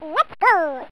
Let's go!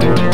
Thank